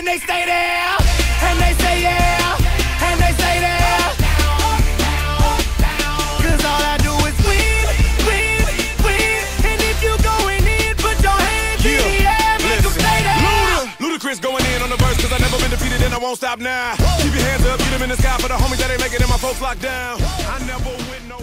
and they stay there, and they say yeah, and they say there. Cause all I do is win, win, win. And if you going in, put your hands yeah. in the air, make them stay there. Luda, Ludacris going in on the verse, cause I've never been defeated and I won't stop now. Whoa. Keep your hands up, get them in the sky for the homies that ain't making it and my folks locked down. Whoa. I never win no